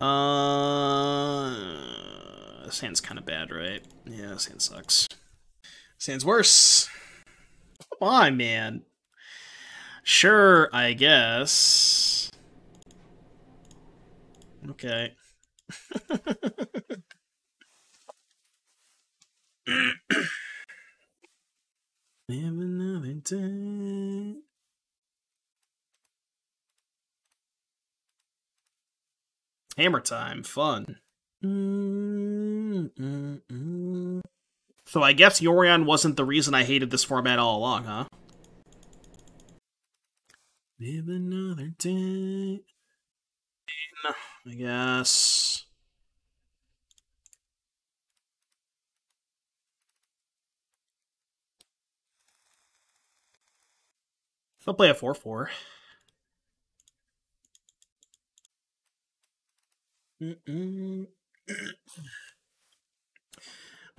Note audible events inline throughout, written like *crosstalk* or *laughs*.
Uh, Sand's kind of bad, right? Yeah, Sand sucks. Sand's worse. Come on, man. Sure, I guess. Okay. *laughs* Live another day. Hammer time, fun. Mm-mm-mm. So I guess Yorion wasn't the reason I hated this format all along, huh? Live another day. I guess. I'll play a 4 I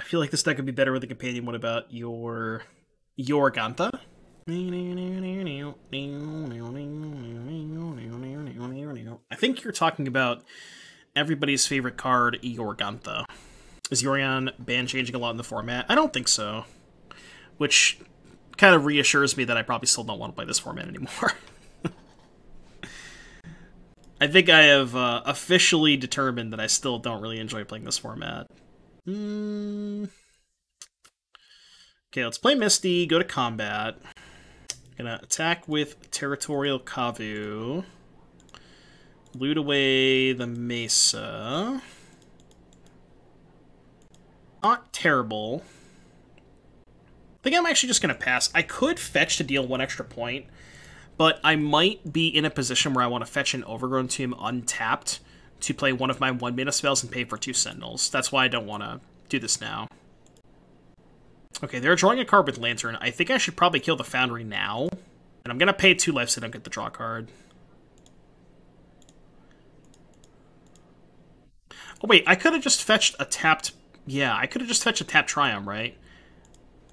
feel like this deck would be better with a companion. What about your your Gantha? I think you're talking about everybody's favorite card, Jorgantha. Is Yorion ban changing a lot in the format? I don't think so. Which kind of reassures me that I probably still don't want to play this format anymore. *laughs* I think I have uh, officially determined that I still don't really enjoy playing this format. Mm. Okay, let's play Misty, go to combat. Gonna attack with Territorial Kavu. Loot away the Mesa. Not terrible. I think I'm actually just gonna pass. I could fetch to deal one extra point, but I might be in a position where I want to fetch an Overgrown Tomb untapped to play one of my one mana spells and pay for two Sentinels. That's why I don't want to do this now. Okay, they're drawing a card with Lantern. I think I should probably kill the Foundry now. And I'm going to pay two life so I don't get the draw card. Oh wait, I could have just fetched a tapped... Yeah, I could have just fetched a tapped Triome, right?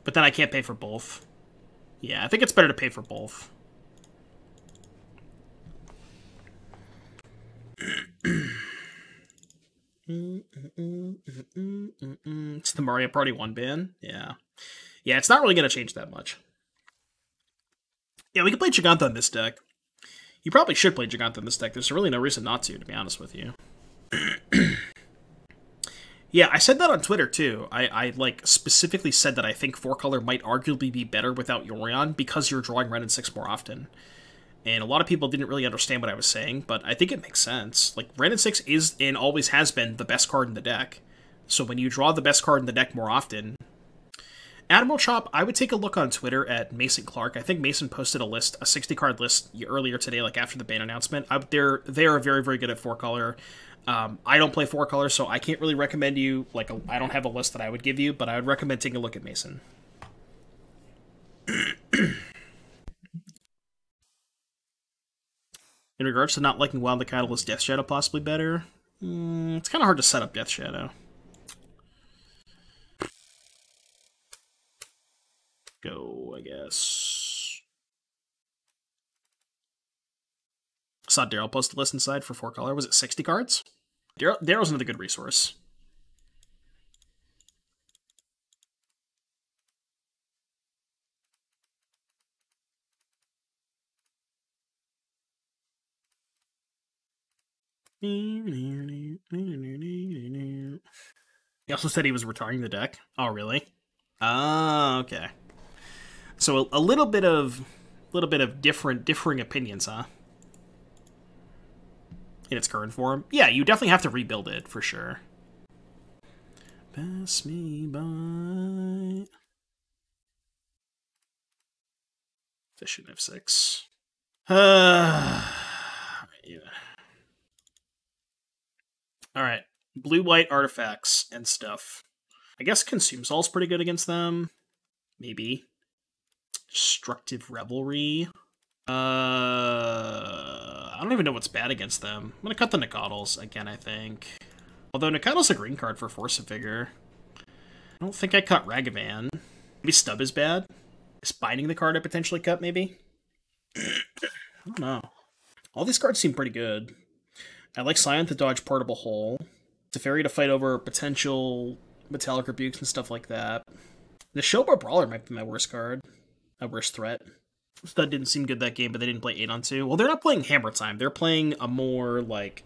But then I can't pay for both. Yeah, I think it's better to pay for both. It's the Mario Party 1 ban. Yeah. Yeah, it's not really going to change that much. Yeah, we can play Jegantha in this deck. You probably should play Jegantha in this deck. There's really no reason not to, to be honest with you. *clears throat* yeah, I said that on Twitter too. I, I like specifically said that I think four color might arguably be better without Yorion because you're drawing Wrenn and Six more often and a lot of people didn't really understand what I was saying, but I think it makes sense. Like, Wrenn 6 is and always has been the best card in the deck. So when you draw the best card in the deck more often, Admiral Chop, I would take a look on Twitter at Mason Clark. I think Mason posted a list, a 60 card list earlier today, like after the ban announcement. I, they're they are very very good at four color. Um, I don't play four color, so I can't really recommend you. Like, I don't have a list that I would give you, but I would recommend taking a look at Mason. In regards to not liking Wild the Catalyst Death's Shadow possibly better, mm, it's kind of hard to set up Death's Shadow. Go, I guess. saw Daryl post a list inside for four color. Was it 60 cards? Daryl's another good resource. He also said he was retiring the deck. Oh, really? Ah, okay. So a, a little bit of, a little bit of different, differing opinions, huh? In its current form, yeah, you definitely have to rebuild it for sure. Pass me by. Fishing F6. Uh, *sighs* yeah. Alright. Blue white artifacts and stuff. I guess Consumes All's pretty good against them. Maybe. Destructive Revelry. Uh, I don't even know what's bad against them. I'm gonna cut the Nacatls again, I think. Although Nacatls a green card for Force of Vigor. I don't think I cut Ragavan. Maybe Stub is bad. Is Binding the card I potentially cut, maybe? *coughs* I don't know. All these cards seem pretty good. I like Scion to dodge Portable Hole. Teferi to fight over potential Metallic Rebukes and stuff like that. The Nishoba Brawler might be my worst card. My worst threat. That didn't seem good that game, but they didn't play 8 on 2. Well, they're not playing Hammer Time. They're playing a more, like,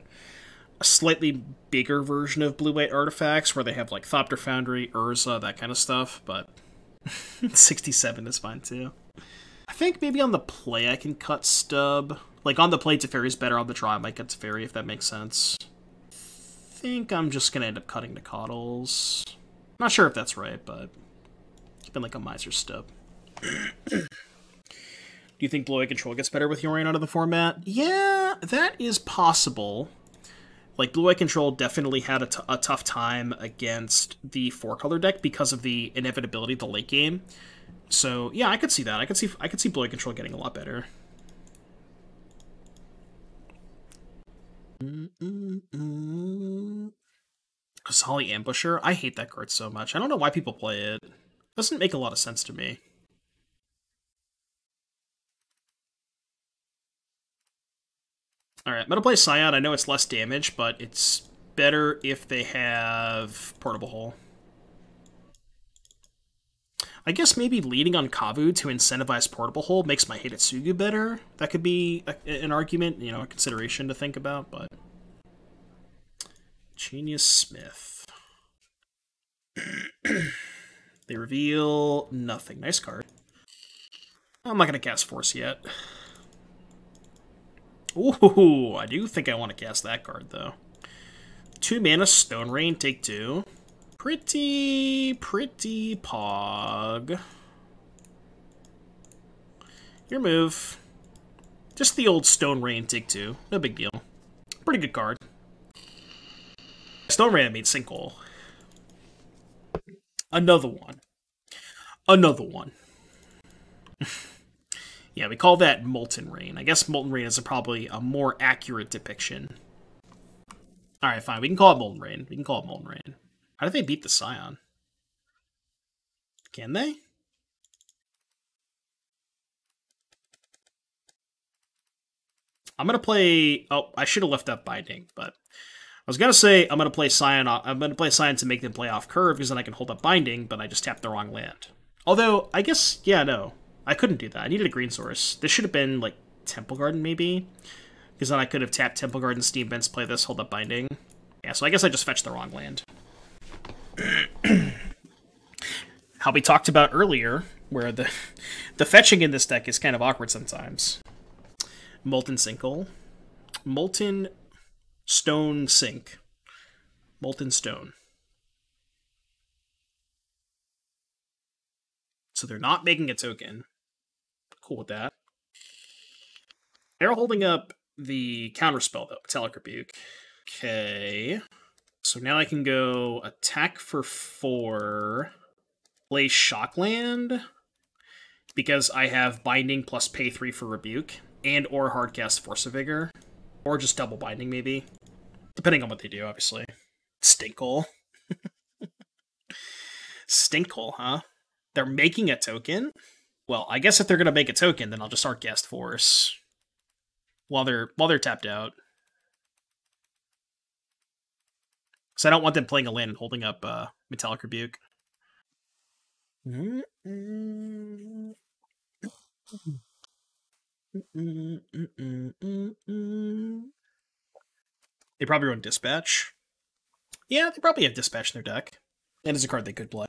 a slightly bigger version of Blue White Artifacts where they have, like, Thopter Foundry, Urza, that kind of stuff, but *laughs* 67 is fine too. I think maybe on the play I can cut Stub. Like, on the play, Teferi's better. On the draw, I might cut Teferi, if that makes sense. Think I'm just going to end up cutting the Coddles. Not sure if that's right, but keeping like a miser stub. *clears throat* Do you think Eye Control gets better with Yorion out of the format? Yeah, that is possible. Like, Blue Eye Control definitely had a, tough time against the four-color deck because of the inevitability of the late game. So, yeah, I could see that. I could see I could see Blue Eye Control getting a lot better. Mm, mm, mm. Qasali Ambusher? I hate that card so much. I don't know why people play it. it. Doesn't make a lot of sense to me. Alright, I'm gonna play Scion. I know it's less damage, but it's better if they have Portable Hole. I guess maybe leading on Kavu to incentivize Portable Hole makes my Hidetsugu better. That could be an argument, you know, a consideration to think about, but... Genius Smith. *clears throat* they reveal nothing. Nice card. I'm not going to cast Force yet. Ooh, I do think I want to cast that card, though. Two mana, Stone Rain, take two. Pretty, pretty pog. Your move. Just the old Stone Rain, take two. No big deal. Pretty good card. Stone I mean Sinkhole. Another one. Another one. *laughs* Yeah, we call that Molten Rain. I guess Molten Rain is a, probably a more accurate depiction. Alright, fine. We can call it Molten Rain. We can call it Molten Rain. How do they beat the Scion? Can they? I'm going to play... Oh, I should have left that Binding, but... I was to say I'm to play Scion I'm to play Scion to make them play off curve because then I can hold up Binding, but I just tapped the wrong land. Although, I guess, yeah, no. I couldn't do that. I needed a green source. This should have been, like, Temple Garden, maybe? Because then I could have tapped Temple Garden, Steam Vents, play this, hold up Binding. Yeah, so I guess I just fetched the wrong land. *clears throat* How we talked about earlier, where the *laughs* the fetching in this deck is kind of awkward sometimes. Molten Sinkhole. Molten Stone Sink. Molten Stone. So they're not making a token cool with that. They're holding up the counterspell, though, Metallic Rebuke. Okay. So now I can go attack for four, play Shockland, because I have Binding plus pay three for Rebuke, and or Hardcast Force of Vigor, or just double Binding, maybe. Depending on what they do, obviously. Stinkle. *laughs* Stinkle, huh? They're making a token? Well, I guess if they're gonna make a token, then I'll just hardcast Force while they're while they're tapped out. So I don't want them playing a land and holding up uh, Metallic Rebuke. They probably run Dispatch. Yeah, they probably have Dispatch in their deck. And it's a card they could play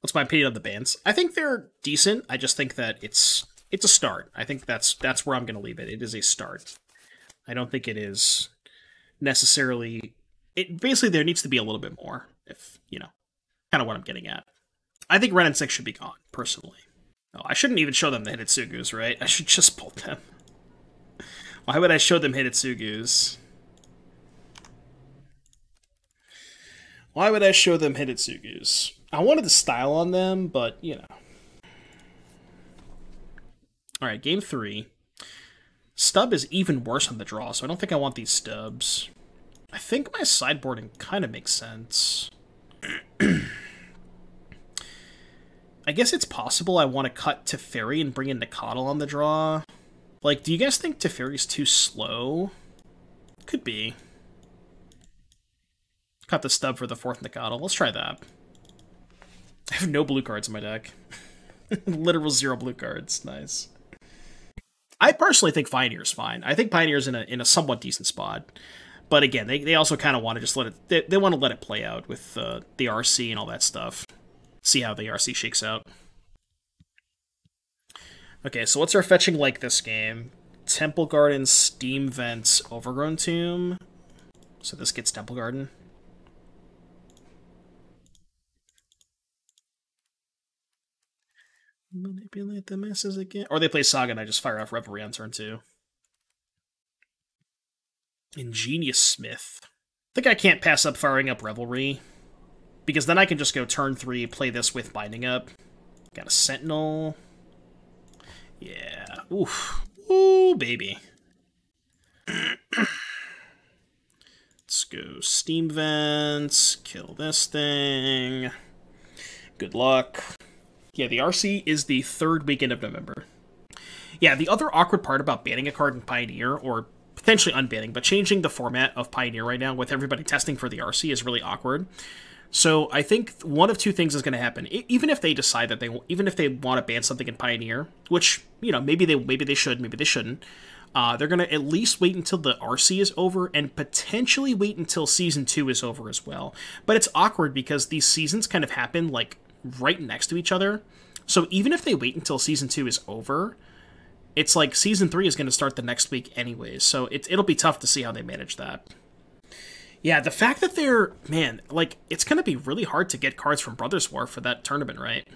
what's my opinion of the bands? I think they're decent. I just think that it's it's a start. I think that's that's where I'm going to leave it. It is a start. I don't think it is necessarily. It basically there needs to be a little bit more. If you know, kind of what I'm getting at. I think Wrenn and Six should be gone personally. Oh, I shouldn't even show them the Hidetsugus, right? I should just pull them. Why would I show them Hidetsugus? Why would I show them Hidetsugus? I wanted the style on them, but you know. All right, game three. Stub is even worse on the draw, so I don't think I want these stubs. I think my sideboarding kind of makes sense. *clears throat* I guess it's possible I want to cut Teferi and bring in Nacatl on the draw. Like, do you guys think Teferi's too slow? Could be. Cut the stub for the fourth Nacatl. Let's try that. I have no blue cards in my deck. *laughs* Literal zero blue cards. Nice. I personally think Pioneer's fine. I think Pioneer's in a in a somewhat decent spot. But again, they, they also kind of want to just let it they, they want to let it play out with uh, the RC and all that stuff. See how the RC shakes out. Okay, so what's our fetching like this game? Temple Garden, Steam Vents, Overgrown Tomb. So this gets Temple Garden. Manipulate the masses again. Or they play Saga and I just fire off Revelry on turn two. Ingenious Smith. I think I can't pass up firing up Revelry. Because then I can just go turn three, play this with Binding Up. Got a Sentinel. Yeah. Oof. Ooh, baby. Let's go Steam Vents. Kill this thing. Good luck. Yeah, the RC is the third weekend of November. Yeah, the other awkward part about banning a card in Pioneer, or potentially unbanning, but changing the format of Pioneer right now with everybody testing for the RC is really awkward. So I think one of two things is going to happen. Even if they decide that they, even if they want to ban something in Pioneer, which you know maybe they maybe they should, maybe they shouldn't. Uh, they're going to at least wait until the RC is over and potentially wait until season two is over as well. But it's awkward because these seasons kind of happen like right next to each other. So even if they wait until season two is over, it's like season three is going to start the next week anyways. So it, it'll be tough to see how they manage that. Yeah, the fact that they're man, like it's gonna be really hard to get cards from Brothers War for that tournament, right?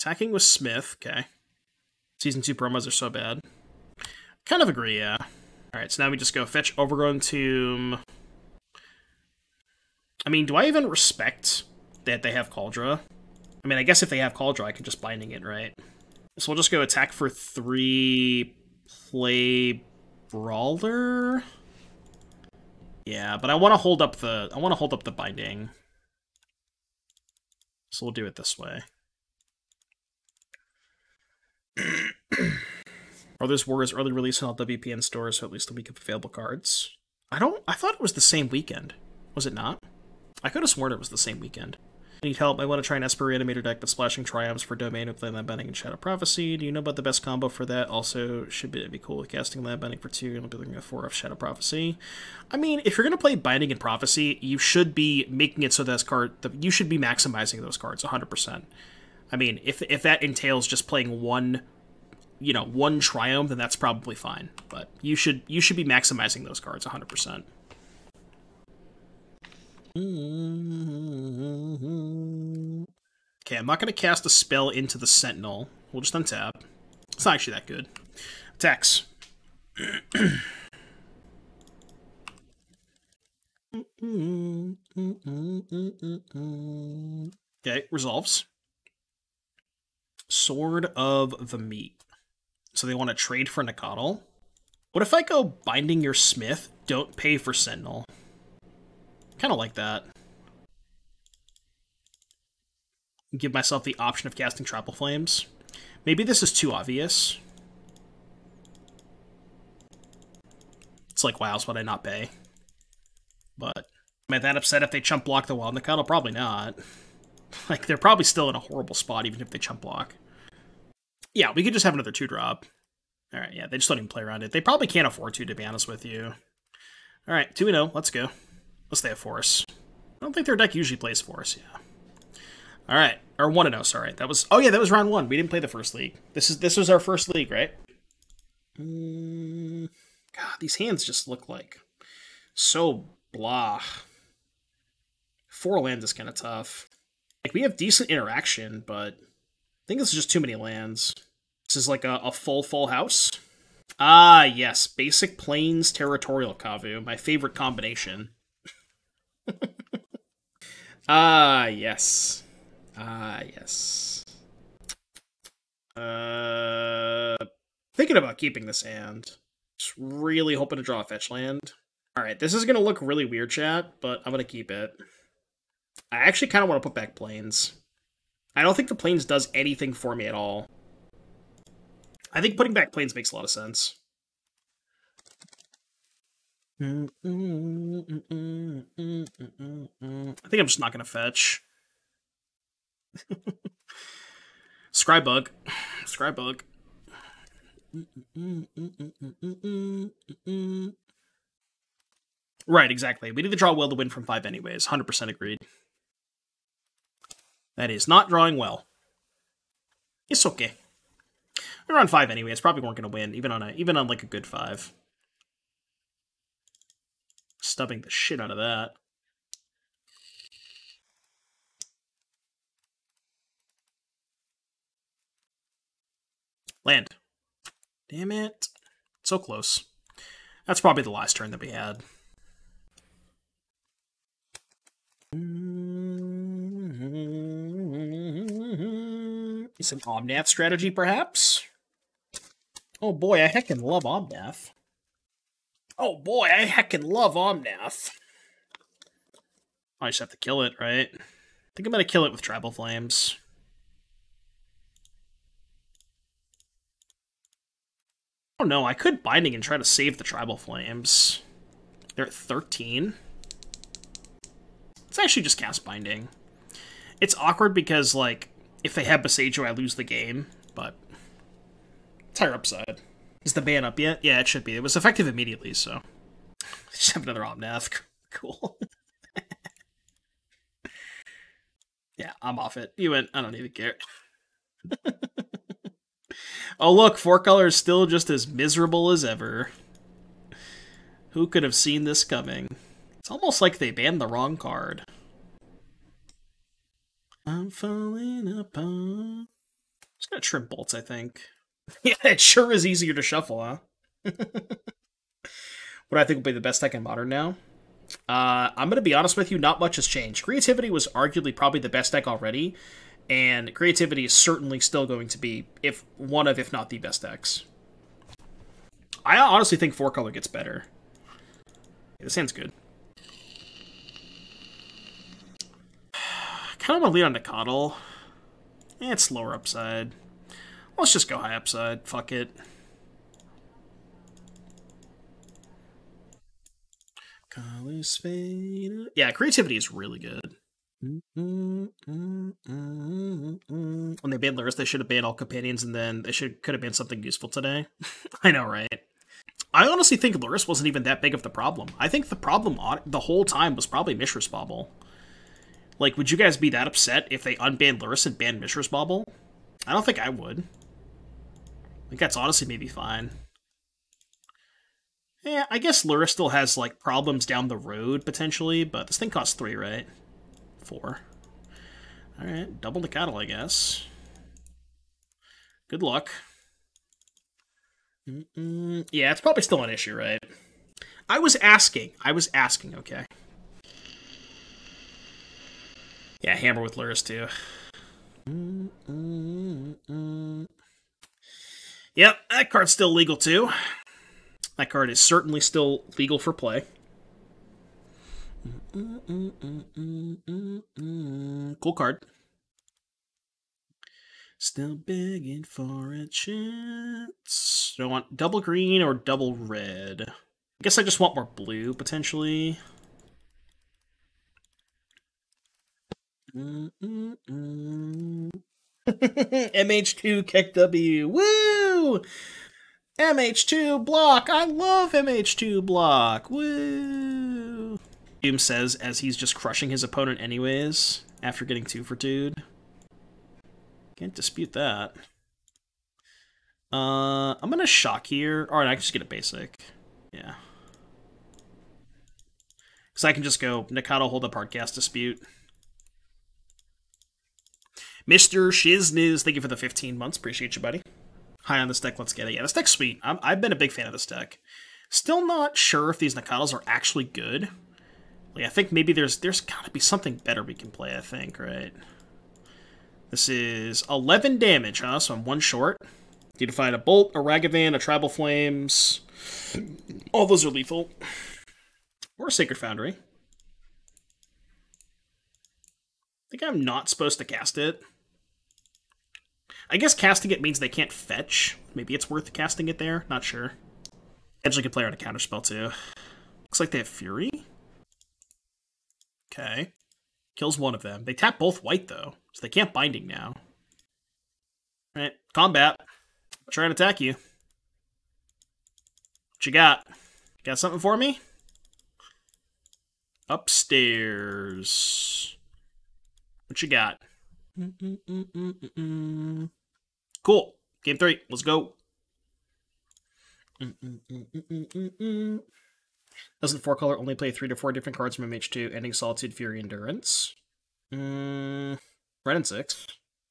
Attacking with Smith, okay. Season two promos are so bad. Kind of agree, yeah. Alright, so now we just go fetch Overgrown Tomb. I mean, do I even respect that they have Kaldra? I mean, I guess if they have Kaldra, I can just binding it, right? So we'll just go attack for three, play Brawler. Yeah, but I want to hold up the I want to hold up the binding. So we'll do it this way. *clears throat* Brothers War is early release on all WPN stores, so at least a week of available cards. I don't I thought it was the same weekend. Was it not? I could have sworn it was the same weekend. Need help? I want to try an Esper Reanimator deck, but splashing Triomes for Domain with Land Bending and Shadow Prophecy. Do you know about the best combo for that? Also, should be, be cool with casting Land Bending for two and building a four of Shadow Prophecy. I mean, if you're going to play Binding and Prophecy, you should be making it so that card, you should be maximizing those cards 100%. I mean, if, if that entails just playing one you know one Triome then that's probably fine but you should you should be maximizing those cards 100% Okay, I'm not going to cast a spell into the Sentinel. We'll just untap. It's not actually that good. Attacks. okay, resolves. Sword of the Meek. So they want to trade for Nacatl. What if I go Binding Your Smith, don't pay for Sentinel? Kind of like that. Give myself the option of casting Tribal Flames. Maybe this is too obvious. It's like, wow, would I not pay? But am I that upset if they chump block the Wild Nacatl? Probably not. *laughs* Like, they're probably still in a horrible spot even if they chump block. Yeah, we could just have another 2-drop. Alright, yeah, they just don't even play around it. They probably can't afford to, to be honest with you. Alright, 2-0, let's go. Unless they have Force. I don't think their deck usually plays Force, yeah. Alright. Or 1 0, sorry. That was Oh yeah, that was round one. We didn't play the first league. This is this was our first league, right? Mm, God, these hands just look like so blah. Four lands is kind of tough. Like we have decent interaction, but I think this is just too many lands. This is like a, a full full house. Ah, yes, basic plains territorial Kavu, my favorite combination. *laughs* ah, yes. Ah, yes. Uh, thinking about keeping this hand. Just really hoping to draw a fetch land. Alright, this is going to look really weird, chat, but I'm going to keep it. I actually kind of want to put back Plains. I don't think the Plains does anything for me at all. I think putting back Plains makes a lot of sense. I think I'm just not going to fetch. *laughs* Scrybug. Scrybug. Right, exactly. We need to draw well to win from five anyways. 100% agreed. That is not drawing well. It's okay. We're on five anyway. It's probably weren't going to win, even on a even on like a good five. Stubbing the shit out of that. Land. Damn it. So close. That's probably the last turn that we had. Some Omnath strategy, perhaps? Oh boy, I heckin' love Omnath. Oh boy, I heckin' love Omnath. I just have to kill it, right? I think I'm gonna kill it with Tribal Flames. Oh no, I could Binding and try to save the Tribal Flames. They're at 13. It's actually just cast Binding. It's awkward because, like, if they have Boseiju, I lose the game, but it's higher upside. Is the ban up yet? Yeah, it should be. It was effective immediately, so. *laughs* Just have another Omnath. *laughs* Cool. *laughs* yeah, I'm off it. You went, I don't even care. oh, look, four colors still just as miserable as ever. Who could have seen this coming? It's almost like they banned the wrong card. I'm falling apart. Just gonna trim bolts, I think. *laughs* yeah, it sure is easier to shuffle, huh? *laughs* what I think will be the best deck in Modern now? Uh, I'm gonna be honest with you, not much has changed. Creativity was arguably probably the best deck already, and Creativity is certainly still going to be if one of, if not the best decks. I honestly think four color gets better. Yeah, this hand's good. *sighs* kind of want to lead on to Coddle. Eh, it's lower upside. Let's just go high upside. Fuck it. Yeah, creativity is really good. When they banned Lurrus, they should have banned all companions, and then they should could have banned something useful today. *laughs* I know, right? I honestly think Lurrus wasn't even that big of the problem. I think the problem the whole time was probably Mishra's Bauble. Like, would you guys be that upset if they unbanned Lurrus and banned Mishra's Bauble? I don't think I would. That's honestly maybe fine. Yeah, I guess Lurrus still has, like, problems down the road, potentially, but this thing costs three, right? Four. Alright, double the cattle, I guess. Good luck. Mm -mm. Yeah, it's probably still an issue, right? I was asking. I was asking, okay. Yeah, hammer with Lurrus, too. Mm Yep, that card's still legal too. That card is certainly still legal for play. Cool card. Still begging for a chance. Do I want double green or double red? I guess I just want more blue, potentially. Mm -mm -mm. *laughs* MH2 KEKW. Woo! MH2 block. I love MH2 block. Woo! Doom says as he's just crushing his opponent anyways after getting two for two. Can't dispute that. Uh, I'm gonna shock here. Alright, I can just get a basic. Yeah. Because I can just go Nikado hold up hard cast dispute. Mr. Shizniz, thank you for the 15 months. Appreciate you, buddy. High on this deck, let's get it. Yeah, this deck's sweet. i have been a big fan of this deck. Still not sure if these Nakados are actually good. Like, I think maybe there's there's got to be something better we can play, I think, right? This is 11 damage, huh? So I'm one short. To find a Bolt, a Ragavan, a Tribal Flames. All those are lethal. Or a Sacred Foundry. I think I'm not supposed to cast it. I guess casting it means they can't fetch. Maybe it's worth casting it there. Not sure. Edgeley could play out a counterspell too. Looks like they have Fury. Okay. Kills one of them. They tap both white though, so they can't binding now. Alright, combat. try and attack you. What you got? Got something for me? Upstairs. What you got? Mm -mm -mm cool. Game three. Let's go. Mm, mm, mm, Doesn't four color only play three to four different cards from MH2, ending Solitude, Fury, Endurance? Mm, Wrenn and Six.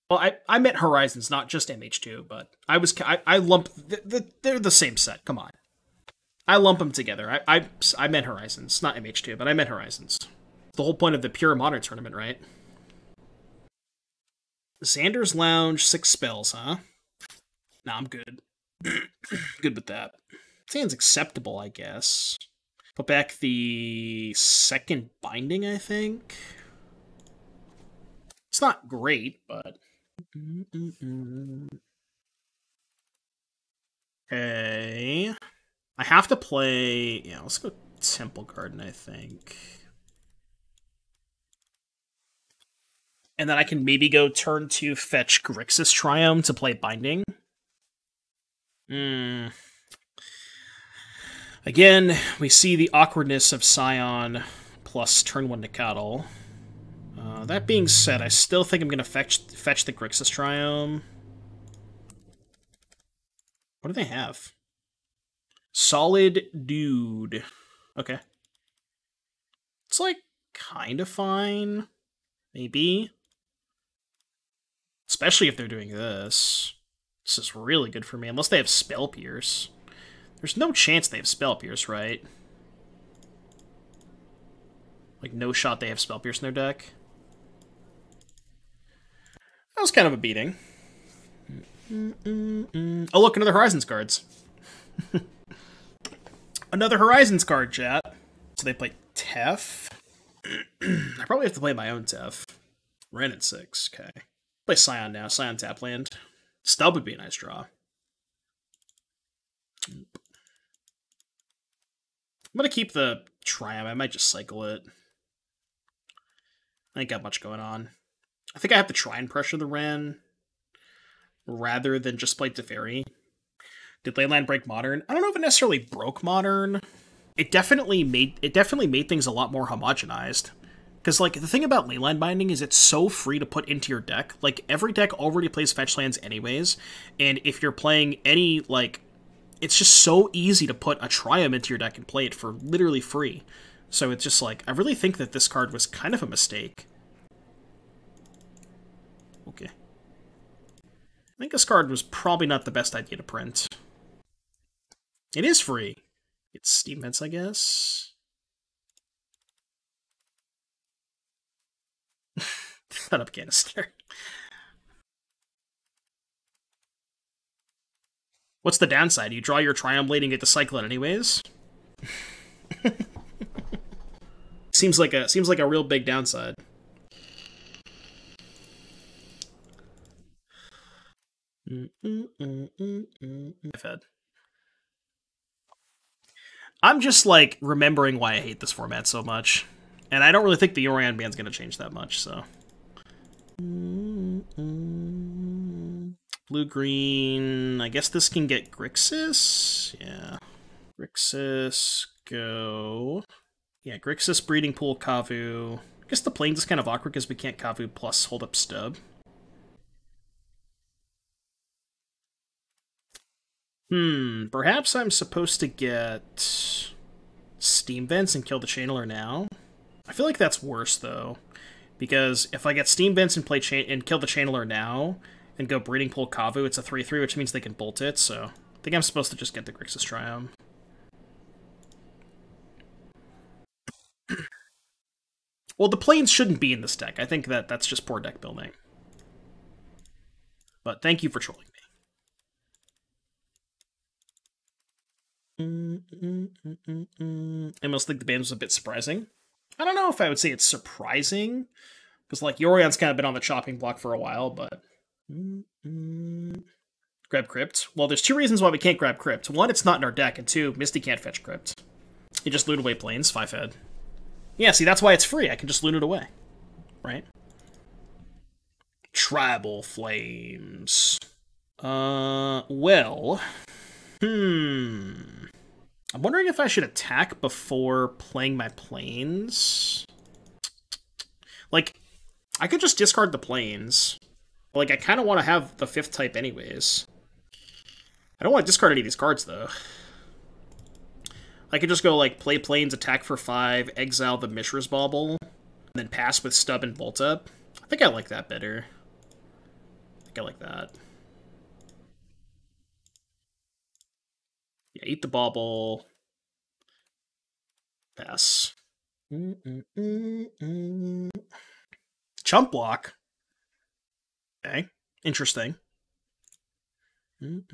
Well, I, I meant Horizons, not just MH2, but I was I, I lump the, the, they're the same set. Come on, I lump them together. I, I I meant Horizons, not MH2, but I meant Horizons. The whole point of the pure modern tournament, right? Xander's Lounge, six spells, huh? Nah, I'm good. *clears throat* good with that. Sounds acceptable, I guess. Put back the second binding, I think. It's not great, but. Okay. I have to play. Yeah, let's go Temple Garden, I think. And then I can maybe go turn to fetch Grixis Triome to play Binding. Hmm. Again, we see the awkwardness of Scion plus turn one to. Uh, that being said, I still think I'm going to fetch fetch the Grixis Triome. What do they have? Solid Dude. Okay. It's like kind of fine. Maybe. Especially if they're doing this. This is really good for me, unless they have Spell Pierce. There's no chance they have Spell Pierce, right? Like, no shot they have Spell Pierce in their deck. That was kind of a beating. Mm -mm -mm. Oh, look, another Horizons cards. *laughs* another Horizons card, chat. So they play Tef. *clears throat* I probably have to play my own Tef. Wrenn and Six, okay. Play Scion now. Scion Tapland. Stub would be a nice draw. I'm gonna keep the Triome. I might just cycle it. I ain't got much going on. I think I have to try and pressure the Wrenn rather than just play Teferi. Did Leyline break Modern? I don't know if it necessarily broke Modern. It definitely made it definitely made things a lot more homogenized. Because, like, the thing about Leyline Binding is it's so free to put into your deck. Like, every deck already plays fetch lands anyways, and if you're playing any, like, it's just so easy to put a Triome into your deck and play it for literally free. So it's just like, I really think that this card was kind of a mistake. Okay. I think this card was probably not the best idea to print. It is free. It's Steam Vents, I guess. *laughs* Shut up, canister. What's the downside? You draw your Triumph Blade and get to cycle it anyways? *laughs* seems like a seems like a real big downside. I'm just like remembering why I hate this format so much. And I don't really think the Yorion band's gonna change that much, so. Blue green. I guess this can get Grixis. Yeah. Grixis, go. Yeah, Grixis, Breeding Pool, Kavu. I guess the Plains is kind of awkward because we can't Kavu plus hold up stub. Hmm, perhaps I'm supposed to get Steam Vents and kill the Channeler now? I feel like that's worse, though. Because if I get Steam Vents and play and kill the Channeler now, and go Breeding Pool Kavu, it's a 3-3, which means they can bolt it, so... I think I'm supposed to just get the Grixis Triome. *clears throat* well, the Plains shouldn't be in this deck. I think that that's just poor deck building. But thank you for trolling me. Mm, mm, mm, I must think the band was a bit surprising. I don't know if I would say it's surprising, because like Yorion's kind of been on the chopping block for a while, but Grab Crypt. Well, there's two reasons why we can't grab Crypt. One, it's not in our deck, and two, Misty can't fetch Crypt. You just loot away Plains, 5 head. Yeah, see, that's why it's free. I can just loot it away. Right? Tribal Flames. Uh, well... Hmm... I'm wondering if I should attack before playing my Plains. Like, I could just discard the Plains. Like, I kind of want to have the fifth type anyways. I don't want to discard any of these cards, though. I could just go, like, play Plains, attack for five, exile the Mishra's Bauble, and then pass with Stub and Bolt Up. I think I like that better. I think I like that. Yeah, eat the bauble. Pass. Mm -mm -mm Chump block. Okay, interesting. If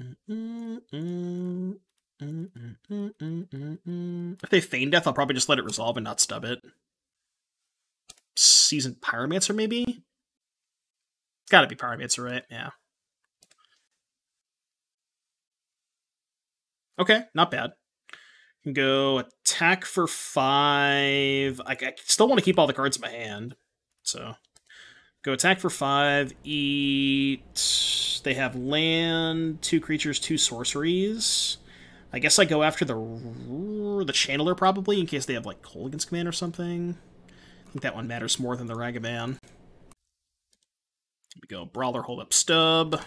they feign death, I'll probably just let it resolve and not stub it. Seasoned Pyromancer, maybe? It's gotta be Pyromancer, right? Yeah. Okay, not bad. Go attack for five. I, I still want to keep all the cards in my hand, so go attack for five. Eat. They have land, two creatures, two sorceries. I guess I go after the the channeler probably in case they have like Kolaghan's Command or something. I think that one matters more than the Ragavan. We go. Brawler, hold up stub.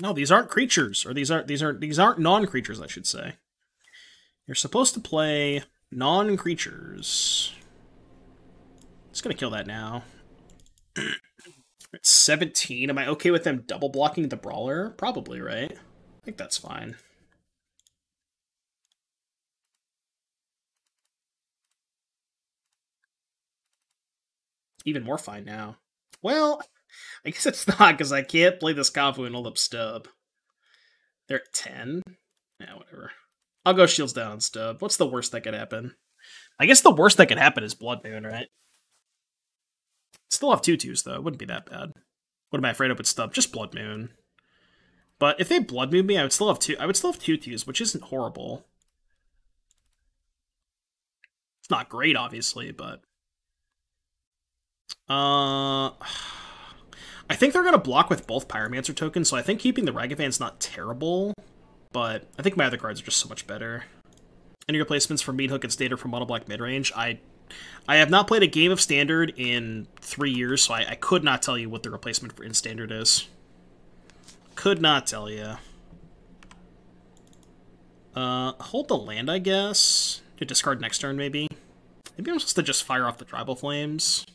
No, these aren't creatures, or these aren't these aren't these aren't non-creatures, I should say. You're supposed to play non-creatures. Just gonna kill that now. *clears throat* it's 17. Am I okay with them double blocking the brawler? Probably, right? I think that's fine. Even more fine now. Well, *laughs* I guess it's not because I can't play this Kavu and hold up Stub. They're at 10? Yeah, whatever. I'll go Shields down on Stub. What's the worst that could happen? I guess the worst that could happen is Blood Moon, right? Still have two twos, though. It wouldn't be that bad. What am I afraid of with Stub? Just Blood Moon. But if they Blood Moon me, I would still have two. I would still have two twos, which isn't horrible. It's not great, obviously, but uh, *sighs* I think they're going to block with both Pyromancer tokens, so I think keeping the Ragavan's not terrible, but I think my other cards are just so much better. Any replacements for Meat Hook and Standard for Mono Black Midrange? I I have not played a game of Standard in three years, so I, I could not tell you what the replacement for in Standard is. Could not tell you. Uh, hold the land, I guess. To discard next turn, maybe. Maybe I'm supposed to just fire off the Tribal Flames.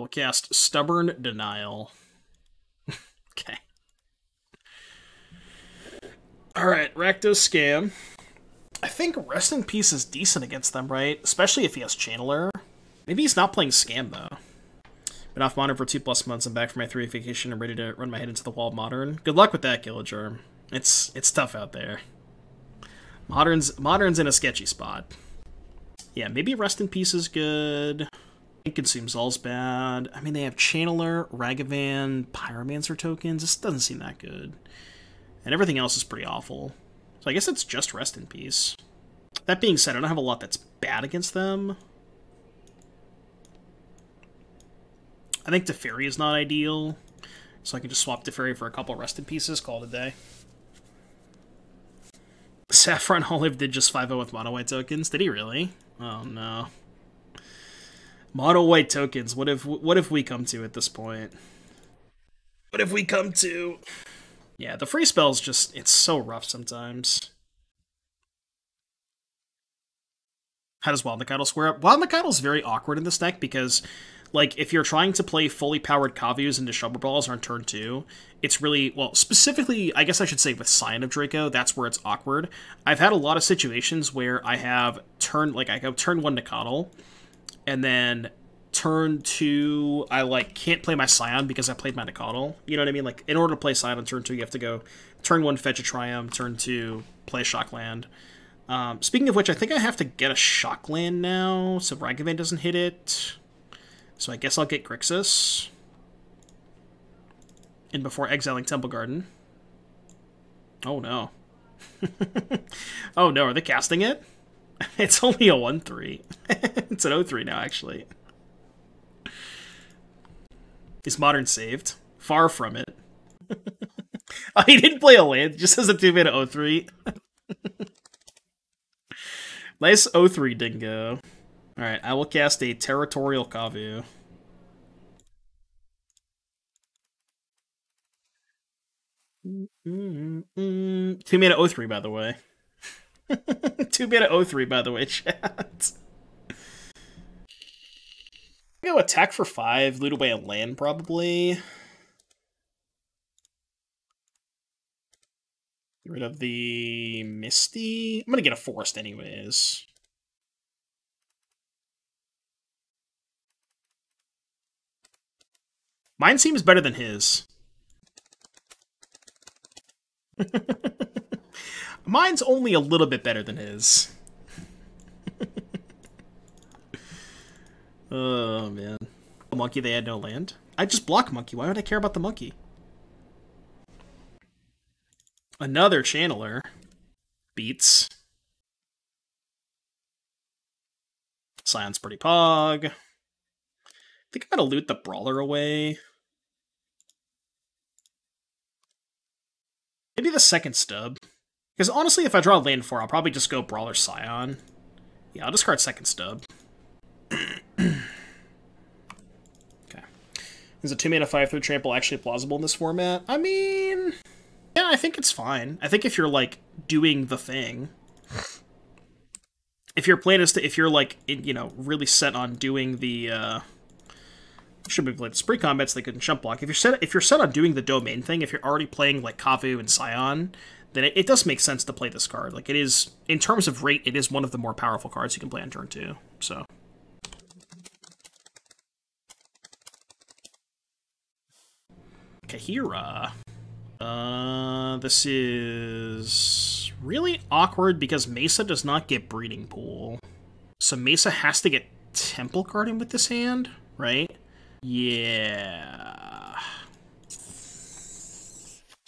I will cast Stubborn Denial. *laughs* okay. Alright, Rakdos Scam. I think Rest in Peace is decent against them, right? Especially if he has Channeler. Maybe he's not playing Scam, though. Been off Modern for two plus months. I'm back from my three vacation and ready to run my head into the wall Modern. Good luck with that, Gillager. It's it's tough out there. Modern's Modern's in a sketchy spot. Yeah, maybe Rest in Peace is good. Consumes All's bad. I mean, they have Channeler, Ragavan, Pyromancer tokens. This doesn't seem that good. And everything else is pretty awful. So I guess it's just Rest in Peace. That being said, I don't have a lot that's bad against them. I think Teferi is not ideal. So I can just swap Teferi for a couple Rest in Pieces, call it a day. Saffron *laughs* Olive did just 5-0 with mono white tokens. Did he really? Oh no. Mono white tokens. What if what if we come to at this point? What if we come to? Yeah, the free spells just it's so rough sometimes. How does Wild Nacatl square up? Wild Nacatl is very awkward in this deck because, like, if you're trying to play fully powered Kavus into Shovel Balls on turn two, it's really, well, specifically, I guess I should say with Scion of Draco, that's where it's awkward. I've had a lot of situations where I have turn, like, I go turn one Nacatl, and then turn two, I like can't play my Scion because I played my Nacatl. You know what I mean? Like in order to play Scion on turn two, you have to go turn one, fetch a Triome, turn two, play Shockland. Um, speaking of which, I think I have to get a shock land now, so Ragavan doesn't hit it. So I guess I'll get Grixis. And before exiling Temple Garden. Oh no. *laughs* oh no, are they casting it? *laughs* It's only a 1-3. *laughs* it's an 0-3 now, actually. Is Modern saved? Far from it. *laughs* oh, he didn't play a land, just as a 2-mana 0-3. nice 0-3 dingo. Alright, I will cast a Territorial Kavu. Mm -mm Two mana 03, by the way. *laughs* Two mana 03, by the way, chat. *laughs* Go attack for five, loot away a land, probably. Get rid of the Misty. I'm gonna get a forest anyways. Mine seems better than his. *laughs* Mine's only a little bit better than his. *laughs* oh, man. monkey, they had no land. I just block monkey. Why would I care about the monkey? Another channeler. Beats. Scion's pretty pog. I think I gotta loot the brawler away. Maybe the second stub. Because honestly, if I draw land 4, I'll probably just go Brawler Scion. Yeah, I'll discard second stub. *clears throat* okay. Is a 2 mana 5 3 trample actually plausible in this format? I mean... Yeah, I think it's fine. I think if you're, like, doing the thing... If your plan is to... If you're, like, you know, really set on doing the, uh should be played spree combats they couldn't jump block. If you're set if you're set on doing the domain thing, if you're already playing like Kavu and Scion, then it, it, does make sense to play this card. Like it is in terms of rate, it is one of the more powerful cards you can play on turn two. So Kahira. Uh, this is really awkward because Mesa does not get Breeding Pool. So Mesa has to get Temple Garden with this hand, right? Yeah.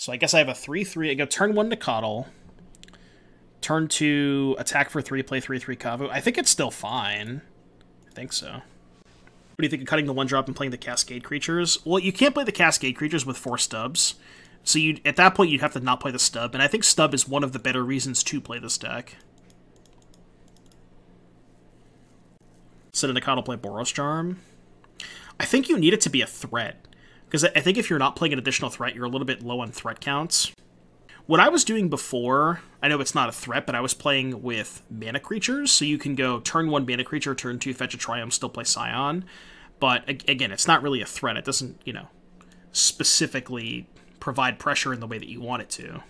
So I guess I have a 3-3. I go turn 1 Nacatl. Turn 2, attack for 3, play 3-3 Kavu. I think it's still fine. I think so. What do you think of cutting the 1-drop and playing the Cascade creatures? Well, you can't play the Cascade creatures with 4 stubs. So you at that point, you'd have to not play the stub. And I think stub is one of the better reasons to play this deck. In Nacatl, play Boros Charm. I think you need it to be a threat. Because I think if you're not playing an additional threat, you're a little bit low on threat counts. What I was doing before, I know it's not a threat, but I was playing with mana creatures, so you can go turn one mana creature, turn two fetch a Triome, still play Scion. But again, it's not really a threat. It doesn't, you know, specifically provide pressure in the way that you want it to.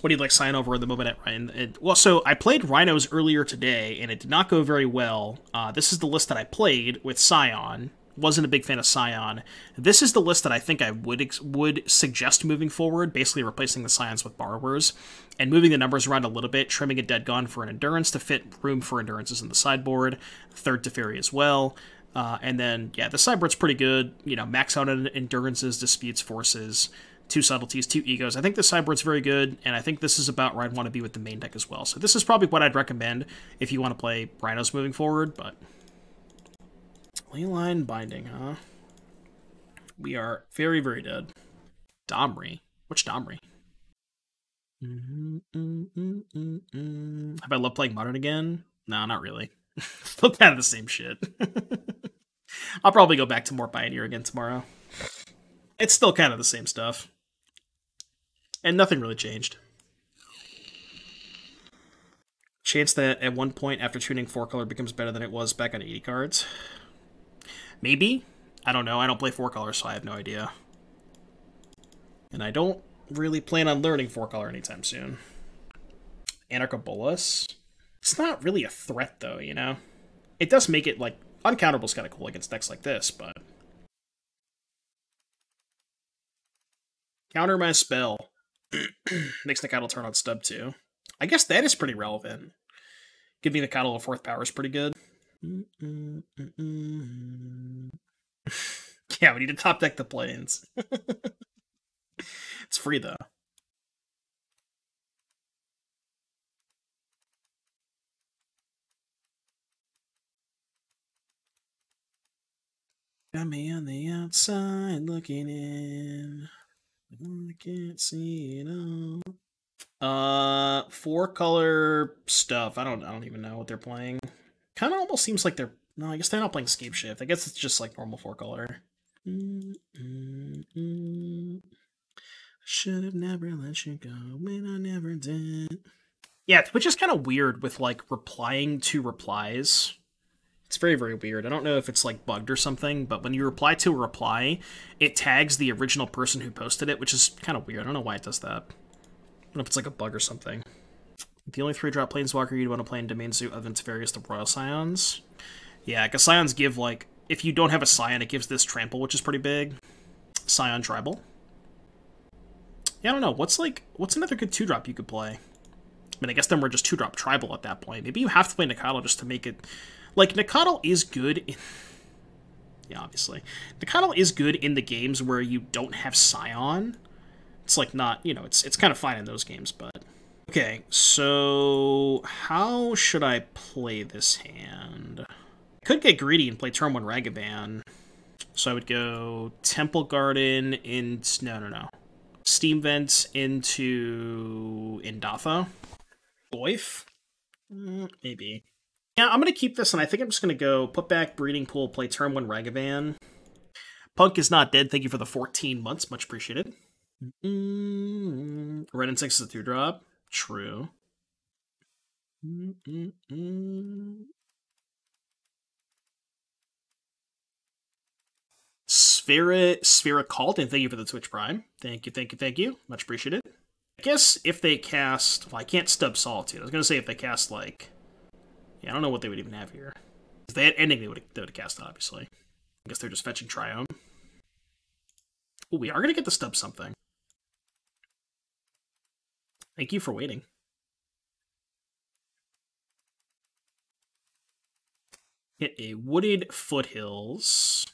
What do you like Scion over at the moment at Ryan? It, well, so I played Rhinos earlier today, and it did not go very well. Uh, this is the list that I played with Scion. Wasn't a big fan of Scion. This is the list that I think I would would suggest moving forward, basically replacing the Scions with Borrowers, and moving the numbers around a little bit, trimming a Dead Gone for an Endurance to fit room for Endurances in the sideboard, third Teferi as well. Uh, and then, yeah, the sideboard's pretty good. You know, max out on Endurances, Disputes, Forces, two subtleties, two egos. I think the sideboard's very good, and I think this is about where I'd want to be with the main deck as well. So this is probably what I'd recommend if you want to play Rhinos moving forward, but... Leyline Binding, huh? We are very, very dead. Domri? Which Domri? Mm -hmm, mm -hmm, Have I loved playing Modern again? No, not really. Still kind of the same shit. *laughs* I'll probably go back to more Pioneer again tomorrow. It's still kind of the same stuff. And nothing really changed. Chance that at one point after tuning 4 color becomes better than it was back on 80 cards. Maybe. I don't know. I don't play 4 color, so I have no idea. And I don't really plan on learning 4 color anytime soon. Anarchobolus. It's not really a threat, though, you know? It does make it, like, uncounterable is kind of cool against decks like this, but... Counter my spell. *clears throat* Makes Nacatl turn on stub too. I guess that is pretty relevant. Giving Nacatl a fourth power is pretty good. *laughs* yeah, we need to top deck the Plains. *laughs* it's free though. Got me on the outside looking in. I can't see it all. Uh, four color stuff. I don't. I don't even know what they're playing. Kind of almost seems like they're. No, I guess they're not playing Scapeshift. I guess it's just like normal four color. Mm-hmm. Should have never let you go when I never did. Yeah, which is kind of weird with like replying to replies. It's very, very weird. I don't know if it's like bugged or something, but when you reply to a reply, it tags the original person who posted it, which is kind of weird. I don't know why it does that. I don't know if it's like a bug or something. The only three drop planeswalker you'd want to play in Domain Zoo other than the Royal Scions. Yeah, because Scions give like if you don't have a Scion, it gives this trample, which is pretty big. Scion Tribal. Yeah, I don't know. What's like what's another good two drop you could play? I mean, I guess then we're just two drop tribal at that point. Maybe you have to play Nacatl just to make it like, Nacatl is good in... *laughs* Yeah, obviously. Nacatl is good in the games where you don't have Scion. It's, like, not... You know, it's, it's kind of fine in those games, but... Okay, so... How should I play this hand? I could get greedy and play turn 1 Ragavan. So I would go Temple Garden into... No, no, no. Steam Vents into Indatha. Boif? Mm, maybe. Yeah, I'm to keep this, and I think I'm just to go put back Breeding Pool, play turn 1 Ragavan. Punk is not dead. Thank you for the 14 months. Much appreciated. Mm-hmm. Wrenn and 6 is a 2 drop. True. Sphere, Sphere Cult, and thank you for the Twitch Prime. Thank you, thank you, thank you. Much appreciated. I guess if they cast... Well, I can't stub Solitude. I was going to say if they cast, like yeah, I don't know what they would even have here. If they had ending, they would have, cast, obviously. I guess they're just fetching Triome. We are going to get the stub something. Thank you for waiting. Hit a wooded foothills.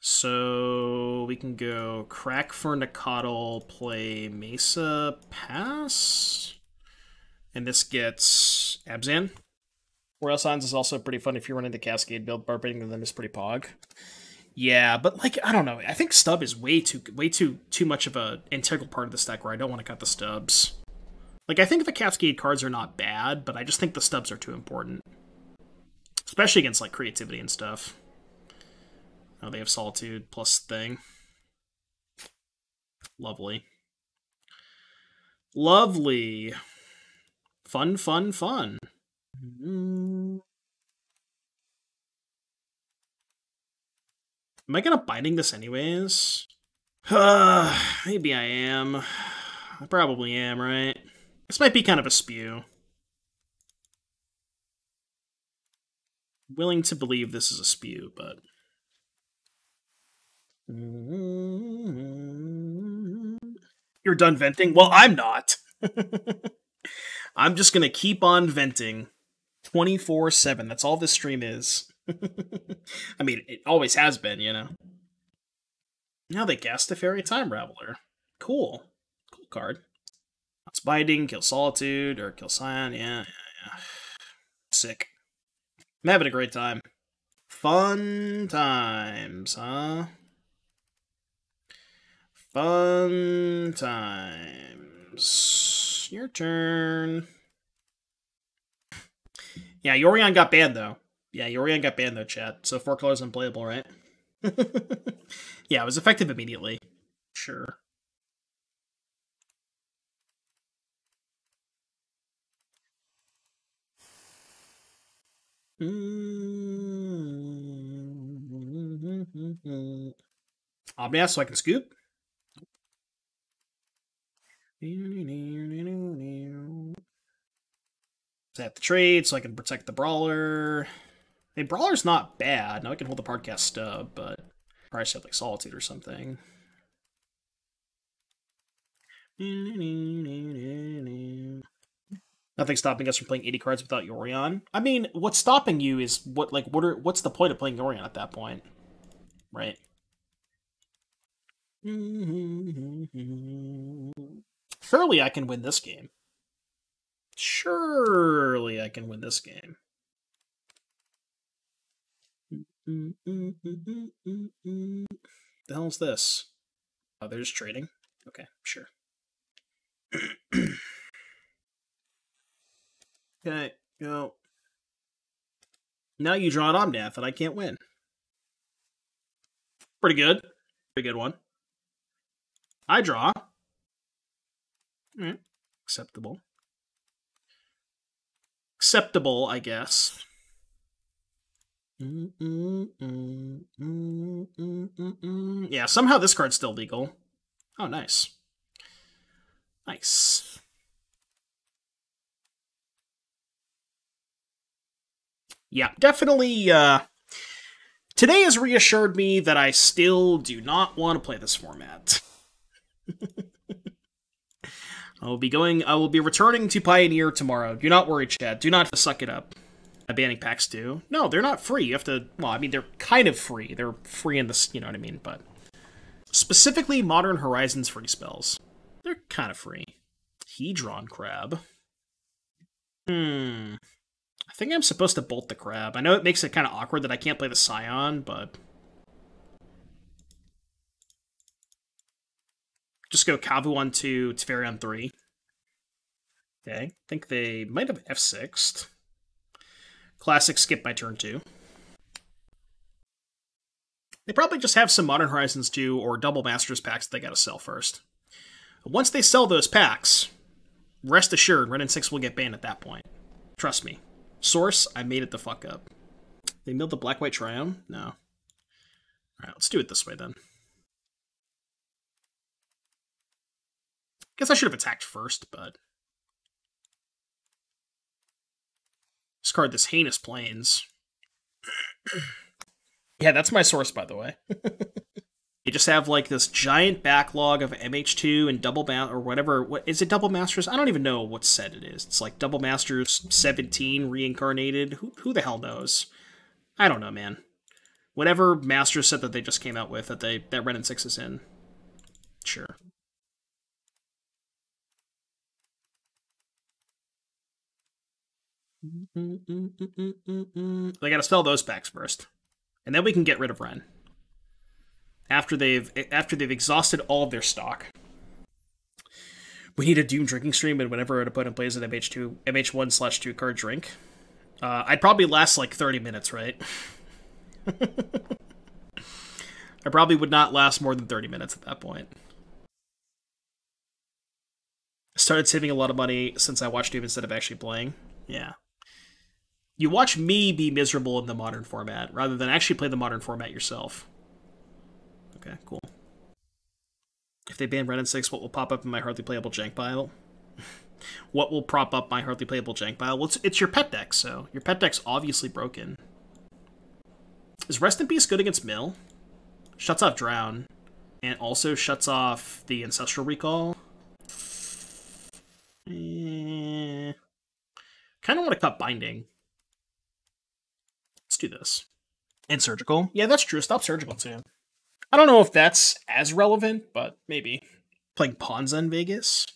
So we can go crack for Nacatl, play Mesa, pass. And this gets Abzan. Royal Scions is also pretty fun if you're running the Cascade build. Barbating them is pretty pog. Yeah, but like I don't know. I think stub is way too way too too much of a integral part of the stack where I don't want to cut the stubs. Like I think the Cascade cards are not bad, but I just think the stubs are too important, especially against like creativity and stuff. Oh, they have Solitude plus thing. Lovely. Lovely. Fun, fun, fun. Am I gonna binding this anyways? Uh, *sighs* maybe I am. *sighs* I probably am, right? This might be kind of a spew. Willing to believe this is a spew, but... You're done venting? Well, I'm not. *laughs* I'm just gonna keep on venting. 24 7. That's all this stream is. *laughs* I mean, it always has been, you know. Now they cast a Teferi Time Raveler. Cool. Cool card. It's Binding, Kill Solitude, or Kill Scion. Yeah, yeah, yeah. Sick. I'm having a great time. Fun times, huh? Fun times. Your turn. Yeah, Yorion got banned though. Yeah, Yorion got banned though, chat. So four colors unplayable, right? *laughs* yeah, it was effective immediately. Sure. Mm-hmm. Omnias so I can scoop. I have to trade so I can protect the brawler. I mean, brawler's not bad. Now I can hold the podcast stub, but probably should have like solitude or something. Nothing stopping us from playing 80 cards without Yorion. I mean, what's stopping you is what like what are what's the point of playing Yorion at that point? Right? Surely I can win this game. Surely I can win this game. The hell's this? Oh, they're just trading? Okay, sure. *clears throat* okay, go. Now you draw an Omnath and I can't win. Pretty good. Pretty good one. I draw. Alright. Acceptable. Acceptable, I guess. Mm, mm, yeah, somehow this card's still legal. Oh, nice. Nice. Yeah, definitely, uh... Today has reassured me that I still do not want to play this format. *laughs* I will be going. I will be returning to Pioneer tomorrow. Do not worry, Chad. Do not suck it up. Banning packs do. No, they're not free. You have to. Well, I mean, they're kind of free. They're free in this. You know what I mean? But specifically, Modern Horizons free spells. They're kind of free. Hedron crab. Hmm. Think I'm supposed to bolt the crab. I know it makes it kind of awkward that I can't play the Scion, but Just go Kavu on 2, Teferi on 3. Okay, I think they might have F6'd. Classic skip my turn 2. They probably just have some Modern Horizons 2 or Double Masters packs that they gotta sell first. Once they sell those packs, rest assured, and 6 will get banned at that point. Trust me. Source, I made it the fuck up. They milled the Black White Triome? No. Alright, let's do it this way then. Guess I should have attacked first, but... Discard this Heinous Plains. *clears throat* yeah, that's my source, by the way. *laughs* you just have, like, this giant backlog of MH2 and Double Ma- or whatever. What Is it Double Masters? I don't even know what set it is. It's like Double Masters 17 reincarnated. Who, who the hell knows? I don't know, man. Whatever Master set that they just came out with that they that Wrenn and 6 is in. Sure. Mm-hmm, mm-hmm, mm-hmm, they gotta spell those packs first. And then we can get rid of Wrenn. After they've after they've exhausted all of their stock. We need a Doom drinking stream, and whenever an opponent plays an MH2 MH1 slash two card drink. Uh, I'd probably last like 30 minutes, right? *laughs* I probably would not last more than 30 minutes at that point. I started saving a lot of money since I watched Doom instead of actually playing. Yeah you watch me be miserable in the modern format rather than actually play the modern format yourself. Okay, cool. If they ban Wrenn and 6, what will pop up in my hardly playable jank pile? *laughs* what will prop up my hardly playable jank pile? Well, it's, it's your pet deck, so your pet deck's obviously broken. Is Rest in Peace good against Mill? Shuts off Drown, and also shuts off the Ancestral Recall. Eh, kind of want to cut Binding. Let's do this. And surgical. Yeah, that's true. Stop surgical too. I don't know if that's as relevant, but maybe. Playing Ponza in Vegas?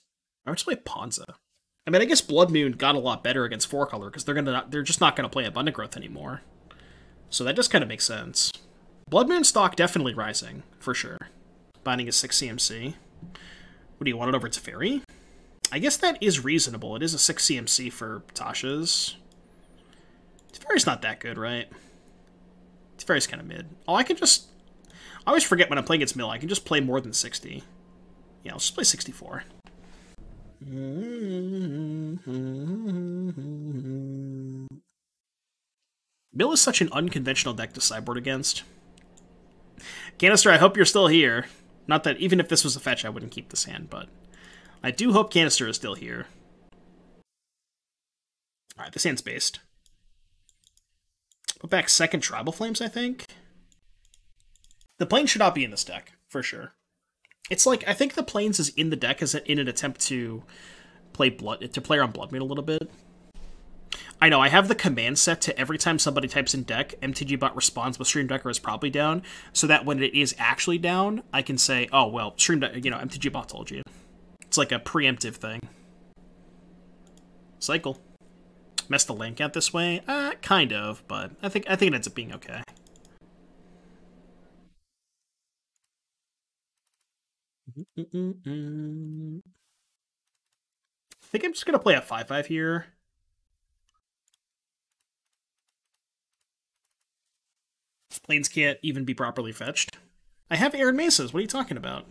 I would just play Ponza. I mean, I guess Blood Moon got a lot better against four color because they're gonna they're just not gonna play Abundant Growth anymore. So that just kind of makes sense. Blood Moon stock definitely rising for sure. Binding a six CMC. What do you want it over Teferi? I guess that is reasonable. It is a six CMC for Tasha's. Teferi's not that good, right? Teferi's kind of mid. Oh, I can just... I always forget when I'm playing against Mill, I can just play more than 60. Yeah, let's just play 64. Mill is such an unconventional deck to sideboard against. Canister, I hope you're still here. Not that even if this was a fetch, I wouldn't keep this hand, but I do hope Canister is still here. Alright, this hand's based. Put back second Tribal Flames, I think. The plane should not be in this deck, for sure. It's like I think the Plains is in the deck as in an attempt to play blood to play around Blood Moon a little bit. I know I have the command set to every time somebody types in deck, MTGBot responds with Stream Decker is probably down, so that when it is actually down, I can say, oh well, Stream Decker, you know, MTGBot told you. It's like a preemptive thing. Cycle. Mess the land count this way? Uh, kind of, but I think I think it ends up being okay. I think I'm just gonna play a 5-5 here. Plains can't even be properly fetched. I have Arid Mesas. What are you talking about?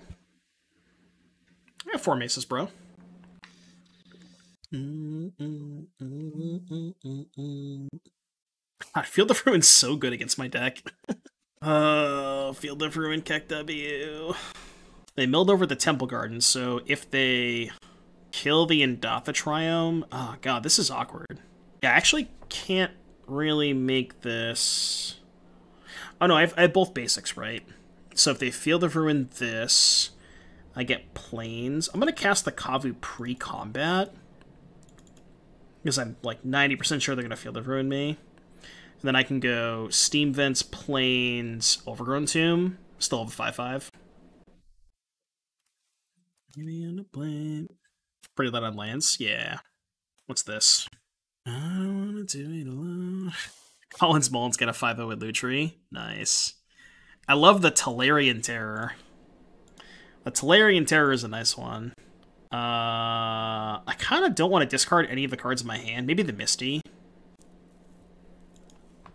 I have four Mesas, bro. God, Field of Ruin's so good against my deck. oh, *laughs* Field of Ruin KEKW. They milled over the Temple Garden, so if they kill the Indatha Triome... Oh, God, this is awkward. Yeah, I actually can't really make this... Oh, no, I have, I have both basics, right? So if they Field of Ruin this, I get Plains. I'm going to cast the Kavu pre-combat. Because I'm like 90% sure they're going to Field of Ruin me. And then I can go Steam Vents, Plains, Overgrown Tomb. Still have a 5-5. Pretty light on lands? Yeah. What's this? I don't want to do it alone. *laughs* Collins Mullen got a 5 0 with Lutri. Nice. I love the Tolarian Terror. The Tolarian Terror is a nice one. Uh, I kind of don't want to discard any of the cards in my hand. Maybe the Misty. I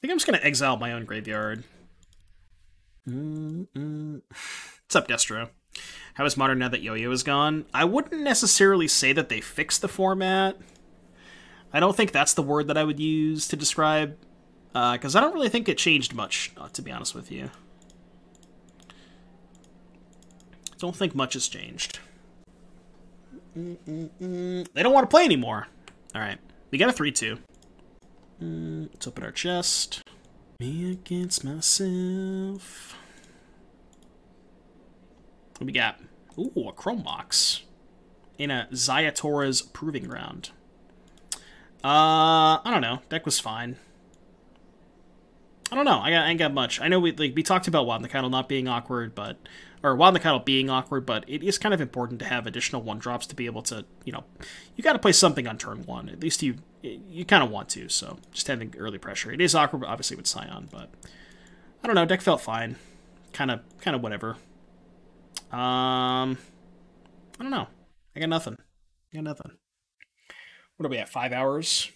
think I'm just going to exile my own graveyard. Mm -mm. *sighs* What's up, Destro? How is Modern now that Yo-Yo is gone? I wouldn't necessarily say that they fixed the format. I don't think that's the word that I would use to describe, because uh, I don't really think it changed much, uh, to be honest with you. Don't think much has changed. Mm -mm -mm. They don't want to play anymore. All right, we got a 3-2. Mm, let's open our chest. Me against myself. What we got? Ooh, a Chrome Mox. In a Xayah Torres Proving Ground. Uh, I don't know. Deck was fine. I don't know. I, got, I ain't got much. I know we like we talked about Wild Nacatl not being awkward, but or Wild Nacatl being awkward, but it is kind of important to have additional one drops to be able to, you know, you got to play something on turn one. At least you you kind of want to. So just having early pressure. It is awkward, obviously with Scion, but I don't know. Deck felt fine. Kind of kind of whatever. Um, I don't know. I got nothing. I got nothing. What are we at? Five hours?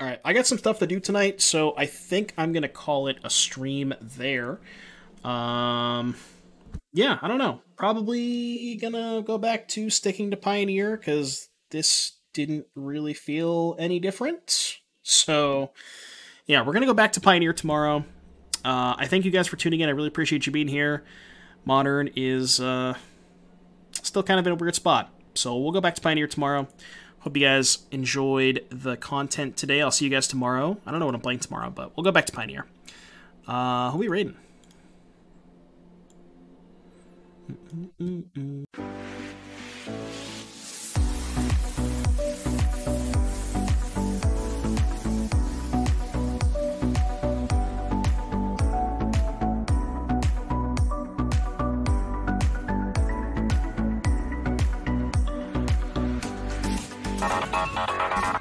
All right, I got some stuff to do tonight, so I think I'm gonna call it a stream there. Um, yeah, I don't know. Probably gonna go back to sticking to Pioneer because this didn't really feel any different. So, yeah, we're gonna go back to Pioneer tomorrow. Uh, I thank you guys for tuning in. I really appreciate you being here. Modern is uh, still kind of in a weird spot. So we'll go back to Pioneer tomorrow. Hope you guys enjoyed the content today. I'll see you guys tomorrow. I don't know what I'm playing tomorrow, but we'll go back to Pioneer. Uh, who we raiding? Mm -mm -mm